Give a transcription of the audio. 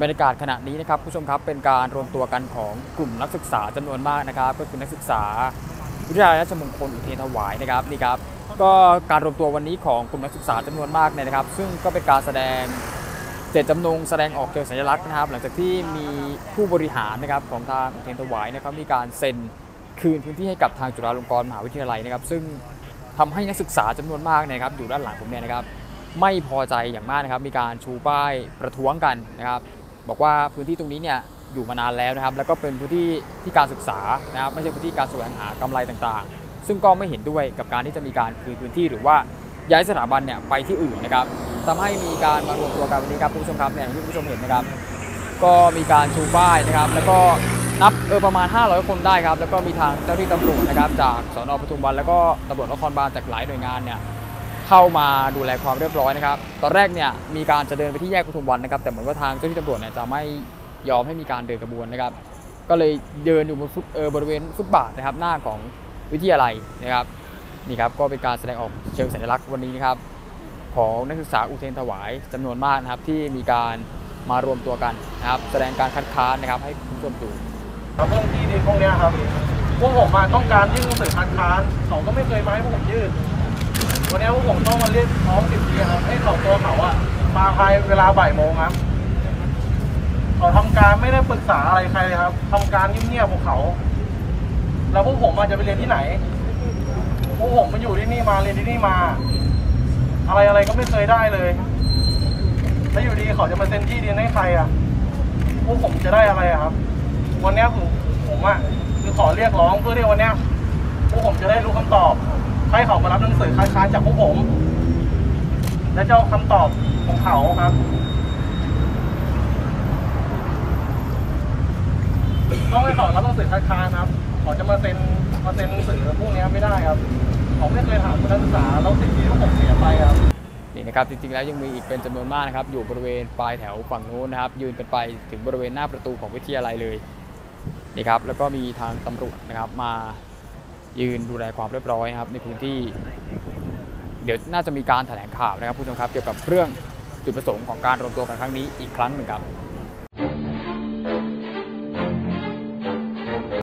บรรยากาศขณะนี้นะครับผู้ชมครับเป็นการรวมตัวกันของกลุ่มนักศึกษาจำนวนมากนะครับ ก็คือนักศึกษาวิทยาลัยราชมงคลอุเทนถวายนะครับนี่ครับก็การรวมตัววันนี้ของกลุ่มนักศึกษาจำนวนมากเนี่ยนะครับ ซึ่งก็เป็นการแสดงเจตจำนงแสดงออกเชิงสัญลักษณ์นะครับ หลังจากที่มีผู้บริหารนะครับของทางอุเทนถวายนะครับมีการเซ็นคืนพื้นที่ให้กับทางจุฬาลงกรณ์มหาวิทยาลัยนะครับ ซึ่งทำให้นักศึกษาจำนวนมากเนยครับอยู่ด้านหลังผมเนี่ยนะครับ ไม่พอใจอย่างมากนะครับ มีการชูป้ายประท้วงกันนะครับ บอกว่าพื้นที่ตรงนี้เนี่ยอยู่มานานแล้วนะครับ แล้วก็เป็นพื้นที่ที่การศึกษานะครับไม่ใช่พื้นที่การแสวงหากำไรต่างๆ ซึ่งก็ไม่เห็นด้วยกับการที่จะมีการคืนพื้นที่หรือว่าย้ายสถาบันเนี่ยไปที่อื่นนะครับทำให้มีการมารวมตัวกันวันนี้ครับคุณผู้ชมครับเนี่ยอย่างที่คุณผู้ชมเห็นนะครับ ก็มีการชูป้ายนะครับ แล้วก็นับเออประมาณ 500 คนได้ครับ แล้วก็มีทางเจ้าหน้าที่ตำรวจนะครับ จากสนปทุมวันแล้วก็ตำรวจนครบาลจากหลายหน่วยงานเนี่ย เข้ามาดูแลความเรียบร้อยนะครับ ตอนแรกเนี่ยมีการจะเดินไปที่แยกปทุมวันนะครับ แต่เหมือนว่าทางเจ้าหน้าที่ตำรวจเนี่ยจะไม่ยอมให้มีการเดินกระบวนนะครับ ก็เลยเดินอยู่บนฟุตเออบริเวณฟุตบาทนะครับ หน้าของวิทยาลัยนะครับนี่ครับก็เป็นการแสดงออกเชิงสัญลักษณ์วันนี้นะครับ ของนักศึกษาอุเทนถวายจำนวนมากนะครับที่มีการมารวมตัวกันนะครับ แสดงการคัดค้านนะครับ ให้คุณผู้ชมดูครับเรื่องที่ดินพวกเนี้ยครับพวกผมมาต้องการยื่นหนังสือคัดค้านเขาก็ไม่เคยมาให้พวกผมยื่น วันนี้พวกผมต้องมาเรียกร้องสิทธิครับให้เขาตัวเขาอะมาภายเวลาบ่ายโมงครับเขาทำการไม่ได้ปรึกษาอะไรใครเลยครับทำการเงียบๆพวกเขา แล้วพวกผมอาจจะไปเรียนที่ไหนพวกผมมาอยู่ที่นี่มาเรียนที่นี่มา อะไรอะไรก็ไม่เคยได้เลยแล้วอยู่ดีเขาจะมาเซ็นที่ดินให้ใครอะพวกผมจะได้อะไรอะครับ วันนี้ผมผมอะคือขอเรียกร้องเพื่อที่วันนี้พวกผมจะได้รู้คำตอบ ให้เขามารับหนังสือคัดค้านจากพวกผม และเจ้าคำตอบของเขาครับต้องให้เขารับหนังสือคัดค้านครับเขาจะมาเซ็นมาเซ็นหนังสือพวกนี้ไม่ได้ครับเขาไม่เคยถามคุณนักศึกษาแล้วสิ่งที่พวกผมเสียไปครับนี่นะครับจริงๆแล้วยังมีอีกเป็นจำนวนมากนะครับอยู่บริเวณปลายแถวฝั่งนู้นนะครับ ยืนกันไปถึงบริเวณหน้าประตูของวิทยาลัยเลยนี่ครับแล้วก็มีทางตำรวจนะครับมา ยืนดูแลความเรียบร้อยนะครับในพื้นที่ เดี๋ยวน่าจะมีการแถลงข่าวนะครับผู้ชมครับเกี่ยวกับเรื่องจุดประสงค์ของการรวมตัวกันครั้งนี้อีกครั้งหนึ่งครับ